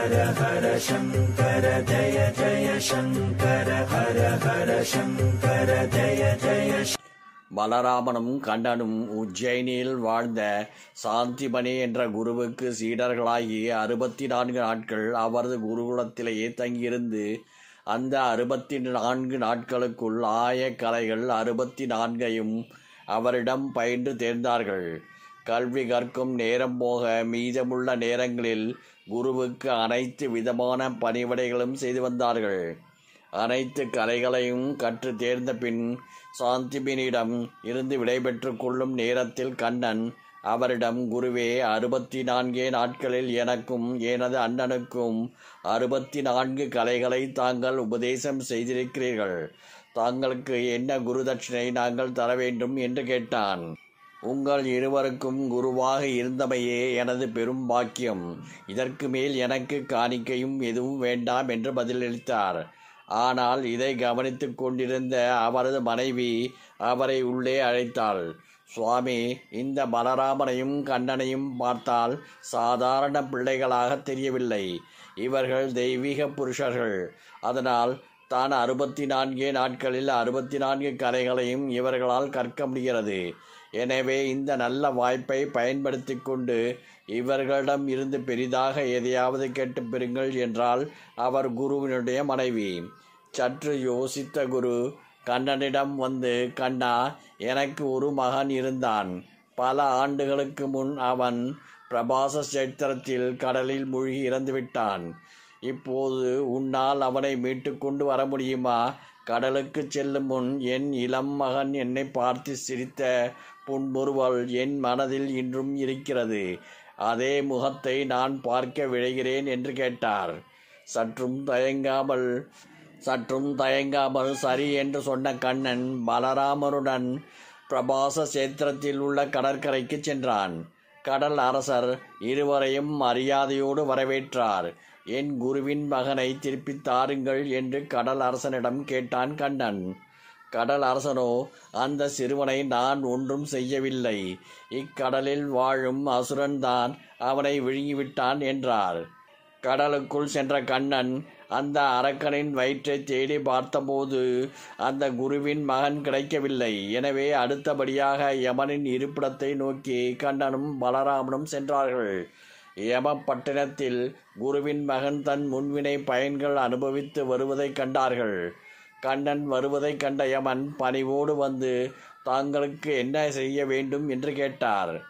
ஹர ஹர சங்கர ஜய ஜய சங்கர ஹர ஹர சங்கர ஜய ஜய பலராமனும் கண்டனும் உஜ்ஜயினியில் வாழ்ந்த சாந்திபனி என்ற குருவுக்கு சீடர்களாகி அறுபத்தி நான்கு நாட்கள் அவரது குருகுலத்திலேயே தங்கியிருந்து அந்த அறுபத்தி நான்கு நாட்களுக்குள் ஆய கலைகள் அறுபத்தி நான்கையும் அவரிடம் பயின்று தேர்ந்தார்கள். கல்வி கற்கும் நேரம் போக மீதமுள்ள நேரங்களில் குருவுக்கு அனைத்து விதமான பணிவிடைகளும் செய்து வந்தார்கள். அனைத்து கலைகளையும் கற்று தேர்ந்த பின் சாந்திபினிடம் இருந்து விடைபெற்று கொள்ளும் நேரத்தில் கண்ணன் அவரிடம் குருவே அறுபத்தி நான்கே நாட்களில் எனக்கும் எனது அண்ணனுக்கும் அறுபத்தி நான்கு கலைகளை தாங்கள் உபதேசம் செய்திருக்கிறீர்கள். தாங்களுக்கு என்ன குரு தட்சிணை நாங்கள் தர வேண்டும்? என்று கேட்டான். உங்கள் இருவருக்கும் குருவாக இருந்தமையே எனது பெரும் பாக்கியம். இதற்கு மேல் எனக்கு காணிக்கையும் எதுவும் வேண்டாம் என்று பதிலளித்தார். ஆனால் இதை கவனித்துக் கொண்டிருந்த அவரது மனைவி அவரை உள்ளே அழைத்தாள். சுவாமி இந்த பலராமனையும் கண்ணனையும் பார்த்தால் சாதாரண பிள்ளைகளாக தெரியவில்லை. இவர்கள் தெய்வீக புருஷர்கள். அதனால் தான் அறுபத்தி நான்கே நாட்களில் அறுபத்தி நான்கு கலைகளையும் இவர்களால் கற்க முடிகிறது. எனவே இந்த நல்ல வாய்ப்பை பயன்படுத்தி கொண்டு இவர்களிடம் இருந்து பெரிதாக எதையாவது கேட்டு பெறுங்கள் என்றால் அவர் குருவினுடைய மனைவி. சற்று யோசித்த குரு கண்ணனிடம் வந்து கண்ணா எனக்கு ஒரு மகன் இருந்தான். பல ஆண்டுகளுக்கு முன் அவன் பிரபாச சேத்திரத்தில் கடலில் மூழ்கி இறந்துவிட்டான். இப்போது உன்னால் அவனை மீட்டு கொண்டு வர முடியுமா? கடலுக்கு செல்லும் முன் என் இளம் மகன் என்னை பார்த்து சிரித்த புன்முறுவல் என் மனதில் இன்றும் இருக்கிறது. அதே முகத்தை நான் பார்க்க விழைகிறேன் என்று கேட்டார். சற்றும் தயங்காமல் சற்றும் தயங்காமல் சரி என்று சொன்ன கண்ணன் பலராமருடன் பிரபாச சேத்திரத்தில் உள்ள கடற்கரைக்கு சென்றான். கடல் அரசர் இருவரையும் மரியாதையோடு வரவேற்றார். என் குருவின் மகனை திருப்பித் தாருங்கள் என்று கடல் அரசனிடம் கேட்டான் கண்ணன். கடல் அரசனோ அந்த சிறுவனை நான் ஒன்றும் செய்யவில்லை. இக்கடலில் வாழும் அசுரன்தான் அவனை விழுங்கிவிட்டான் என்றார். கடலுக்குள் சென்ற கண்ணன் அந்த அரக்கனின் வயிற்றை தேடி பார்த்தபோது அந்த குருவின் மகன் கிடைக்கவில்லை. எனவே அடுத்தபடியாக யமனின் இருப்பிடத்தை நோக்கி கண்ணனும் பலராமனும் சென்றார்கள். யமப்பட்டினத்தில் குருவின் மகன் தன் முன்வினை பயன்கள் அனுபவித்து வருவதைக் கண்டார்கள். கண்ணன் வருவதைக் கண்ட யமன் பணிவோடு வந்து தாங்களுக்கு என்ன செய்ய வேண்டும்? என்று கேட்டார்.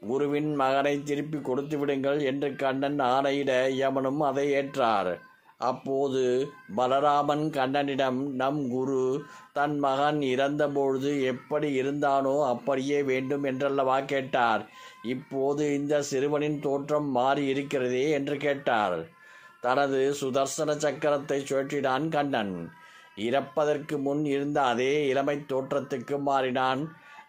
குருவின் மகனை திருப்பி கொடுத்து விடுங்கள் என்று கண்ணன் ஆணையிட யமனும் அதை ஏற்றார். அப்போது பலராமன் கண்ணனிடம் நம் குரு தன் மகன் இறந்தபொழுது எப்படி இருந்தானோ அப்படியே வேண்டும் என்றல்லவா? கேட்டார். இப்போது இந்த சிறுவனின் தோற்றம் மாறி இருக்கிறதே என்று கேட்டார். தனது சுதர்சன சக்கரத்தை சுழற்றினான் கண்ணன். இறப்பதற்கு முன் இருந்த அதே இளமை தோற்றத்துக்கு மாறினான்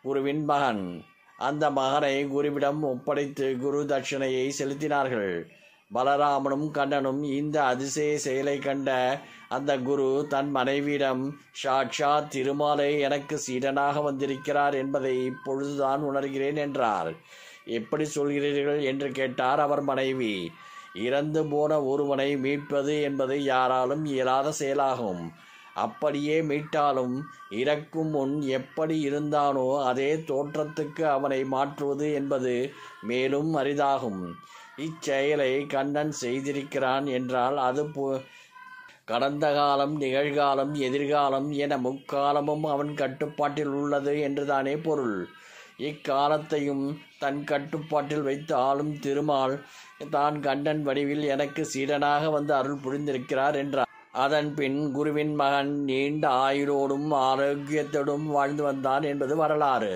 குருவின் மகன். அந்த மகனை குருவிடம் ஒப்படைத்து குரு தட்சிணையை செலுத்தினார்கள். பலராமனும் கண்ணனும் இந்த அதிசய செயலை கண்ட அந்த குரு தன் மனைவியிடம் சாட்சா திருமாலை எனக்கு சீடனாக வந்திருக்கிறார் என்பதை இப்பொழுதுதான் உணர்கிறேன் என்றார். எப்படி சொல்கிறீர்கள்? என்று கேட்டார் அவர் மனைவி. இறந்து போன ஒருவனை மீட்பது என்பது யாராலும் இயலாத செயலாகும். அப்படியே மீட்டாலும் இறக்கும் முன் எப்படி இருந்தானோ அதே தோற்றத்துக்கு அவனை மாற்றுவது என்பது மேலும் அரிதாகும். இச்செயலை கண்ணன் செய்திருக்கிறான் என்றால் அது பு- கடந்த காலம் நிகழ்காலம் எதிர்காலம் என முக்காலமும் அவன் கட்டுப்பாட்டில் உள்ளது என்றுதானே பொருள். இக்காலத்தையும் தன் கட்டுப்பாட்டில் வைத்து ஆளும் திருமால் தான் கண்ணன் வடிவில் எனக்கு சீடனாக வந்து அருள் புரிந்திருக்கிறார் என்றார் அதன் பின் குருவின் மகன் நீண்ட ஆயுளோடும் ஆரோக்கியத்தோடும் வாழ்ந்து வந்தான் என்பது வரலாறு.